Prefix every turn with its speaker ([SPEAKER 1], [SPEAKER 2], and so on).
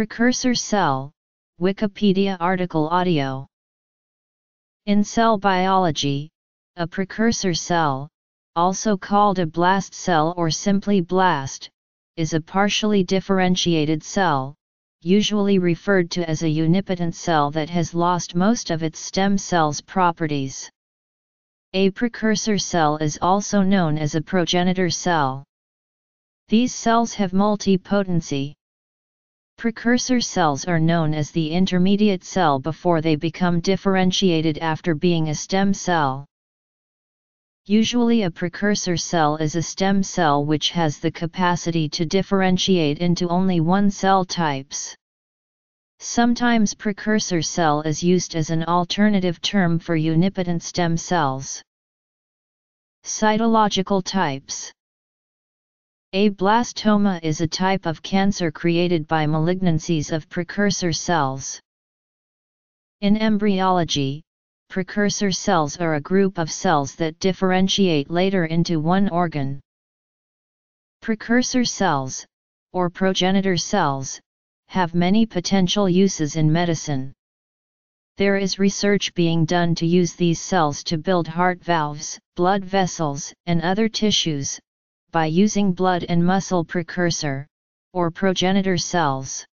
[SPEAKER 1] Precursor cell, Wikipedia article audio. In cell biology, a precursor cell, also called a blast cell or simply blast, is a partially differentiated cell, usually referred to as a unipotent cell that has lost most of its stem cells properties. A precursor cell is also known as a progenitor cell. These cells have multipotency. Precursor cells are known as the intermediate cell before they become differentiated after being a stem cell. Usually a precursor cell is a stem cell which has the capacity to differentiate into only one cell types. Sometimes precursor cell is used as an alternative term for unipotent stem cells. Cytological types A blastoma is a type of cancer created by malignancies of precursor cells. In embryology, precursor cells are a group of cells that differentiate later into one organ. Precursor cells, or progenitor cells, have many potential uses in medicine. There is research being done to use these cells to build heart valves, blood vessels, and other tissues, by using blood and muscle precursor, or progenitor cells.